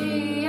see.